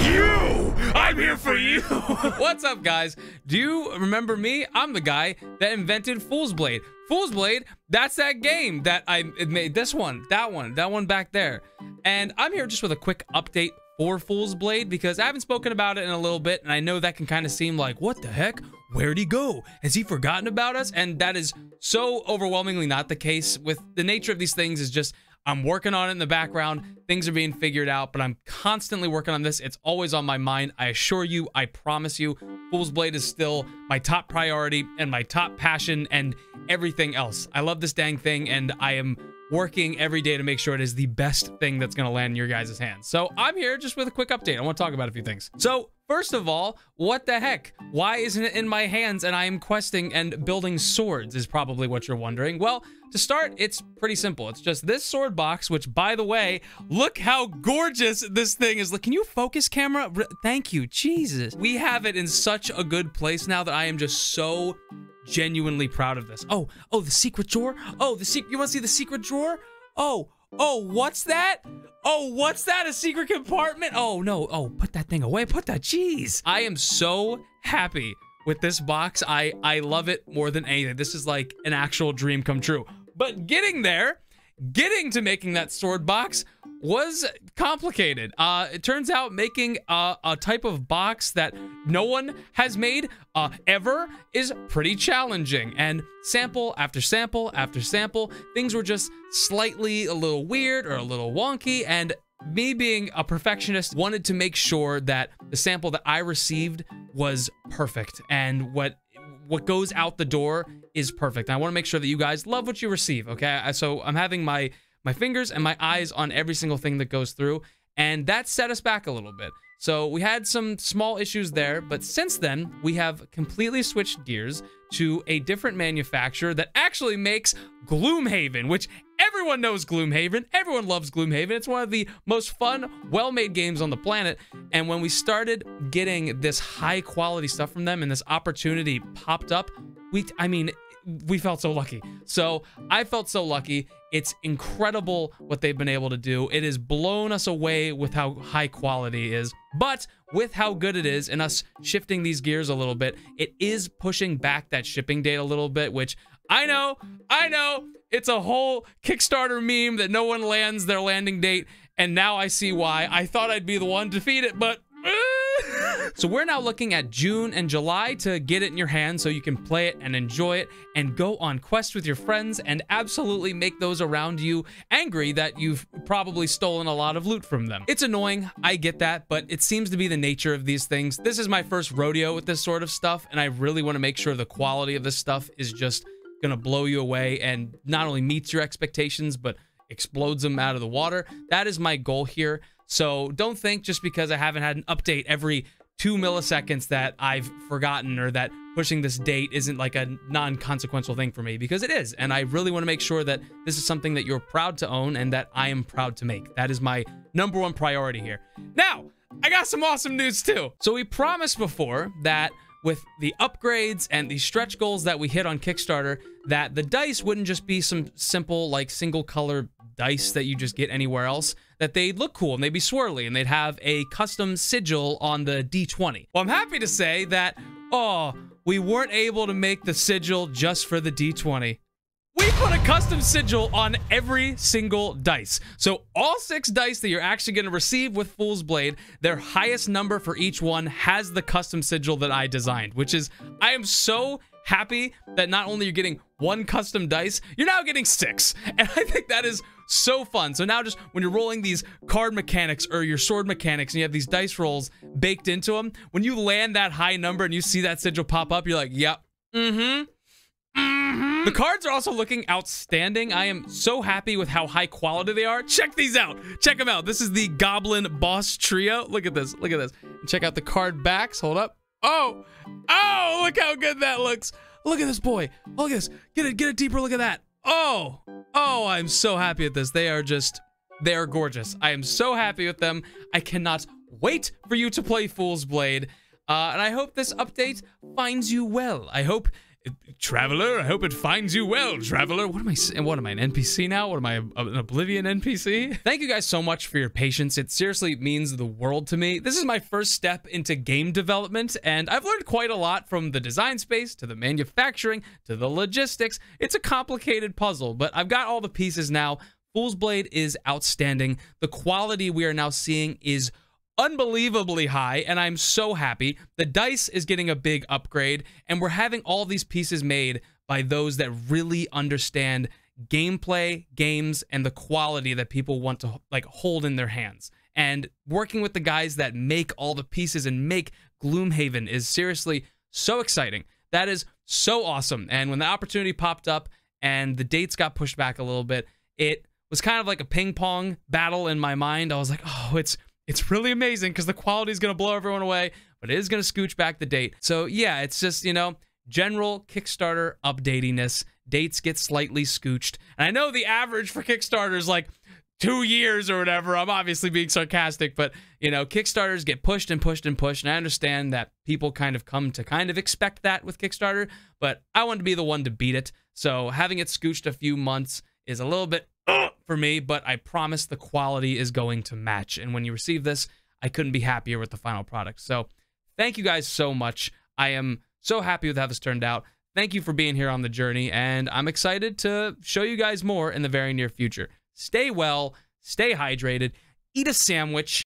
You! I'm here for you! What's up, guys? Do you remember me? I'm the guy that invented Fool's Blade. Fool's Blade, that's that game that I made. This one, that one, that one back there. And I'm here just with a quick update for Fool's Blade because I haven't spoken about it in a little bit, and I know that can kind of seem like, what the heck? Where'd he go? Has he forgotten about us? And that is so overwhelmingly not the case. With the nature of these things is just I'm working on it in the background. Things are being figured out, but I'm constantly working on this. It's always on my mind. I assure you, I promise you, Fool's Blade is still my top priority and my top passion and everything else. I love this dang thing and I am working every day to make sure it is the best thing that's going to land in your guys' hands. So I'm here just with a quick update. I want to talk about a few things. So First of all, what the heck? Why isn't it in my hands and I am questing and building swords is probably what you're wondering. Well, to start, it's pretty simple. It's just this sword box, which by the way, look how gorgeous this thing is. Look, can you focus camera? Thank you, Jesus. We have it in such a good place now that I am just so genuinely proud of this. Oh, oh, the secret drawer? Oh, the secret, you wanna see the secret drawer? Oh, Oh, what's that? Oh, what's that? A secret compartment? Oh, no. Oh, put that thing away. Put that. Jeez. I am so happy with this box. I, I love it more than anything. This is like an actual dream come true. But getting there, getting to making that sword box was complicated. Uh, it turns out making a, a, type of box that no one has made uh, ever is pretty challenging. And sample after sample after sample, things were just slightly a little weird or a little wonky. And me being a perfectionist wanted to make sure that the sample that I received was perfect and what what goes out the door is perfect. And I want to make sure that you guys love what you receive, okay? So I'm having my my fingers and my eyes on every single thing that goes through. And that set us back a little bit. So we had some small issues there, but since then, we have completely switched gears to a different manufacturer that actually makes Gloomhaven, which everyone knows Gloomhaven. Everyone loves Gloomhaven. It's one of the most fun, well-made games on the planet. And when we started getting this high quality stuff from them and this opportunity popped up, we, I mean, we felt so lucky. So I felt so lucky. It's incredible what they've been able to do. It has blown us away with how high quality is. But with how good it is and us shifting these gears a little bit, it is pushing back that shipping date a little bit, which I know, I know, it's a whole Kickstarter meme that no one lands their landing date. And now I see why. I thought I'd be the one to feed it, but so we're now looking at June and July to get it in your hands so you can play it and enjoy it and go on quests with your friends and absolutely make those around you angry that you've probably stolen a lot of loot from them. It's annoying, I get that, but it seems to be the nature of these things. This is my first rodeo with this sort of stuff and I really want to make sure the quality of this stuff is just gonna blow you away and not only meets your expectations, but explodes them out of the water. That is my goal here. So don't think just because I haven't had an update every two milliseconds that I've forgotten or that pushing this date isn't like a non-consequential thing for me because it is. And I really want to make sure that this is something that you're proud to own and that I am proud to make. That is my number one priority here. Now, I got some awesome news too. So we promised before that with the upgrades and the stretch goals that we hit on Kickstarter, that the dice wouldn't just be some simple like single color dice that you just get anywhere else, that they'd look cool and they'd be swirly and they'd have a custom sigil on the D20. Well, I'm happy to say that, oh, we weren't able to make the sigil just for the D20. We put a custom sigil on every single dice. So all six dice that you're actually going to receive with Fool's Blade, their highest number for each one has the custom sigil that I designed, which is, I am so happy that not only you're getting one custom dice, you're now getting six. And I think that is so fun. So now just when you're rolling these card mechanics or your sword mechanics and you have these dice rolls baked into them, when you land that high number and you see that sigil pop up, you're like, yep, mm-hmm. Mm-hmm. The cards are also looking outstanding. I am so happy with how high quality they are. Check these out. Check them out. This is the Goblin Boss Trio. Look at this. Look at this. Check out the card backs. Hold up. Oh, oh, look how good that looks. Look at this boy. Look at this. Get it, get a deeper look at that. Oh, oh, I'm so happy with this. They are just, they are gorgeous. I am so happy with them. I cannot wait for you to play Fool's Blade. Uh, and I hope this update finds you well. I hope Traveler, I hope it finds you well, traveler. What am I? What am I, an NPC now? What am I, an Oblivion NPC? Thank you guys so much for your patience. It seriously means the world to me. This is my first step into game development, and I've learned quite a lot from the design space to the manufacturing to the logistics. It's a complicated puzzle, but I've got all the pieces now. Fool's Blade is outstanding. The quality we are now seeing is unbelievably high, and I'm so happy. The dice is getting a big upgrade, and we're having all these pieces made by those that really understand gameplay, games, and the quality that people want to like hold in their hands. And working with the guys that make all the pieces and make Gloomhaven is seriously so exciting. That is so awesome. And when the opportunity popped up and the dates got pushed back a little bit, it was kind of like a ping pong battle in my mind. I was like, oh, it's it's really amazing because the quality is going to blow everyone away, but it is going to scooch back the date. So yeah, it's just, you know, general Kickstarter updatiness. Dates get slightly scooched. And I know the average for Kickstarter is like two years or whatever. I'm obviously being sarcastic, but you know, Kickstarters get pushed and pushed and pushed. And I understand that people kind of come to kind of expect that with Kickstarter, but I want to be the one to beat it. So having it scooched a few months is a little bit for me, but I promise the quality is going to match. And when you receive this, I couldn't be happier with the final product. So thank you guys so much. I am so happy with how this turned out. Thank you for being here on the journey, and I'm excited to show you guys more in the very near future. Stay well, stay hydrated, eat a sandwich,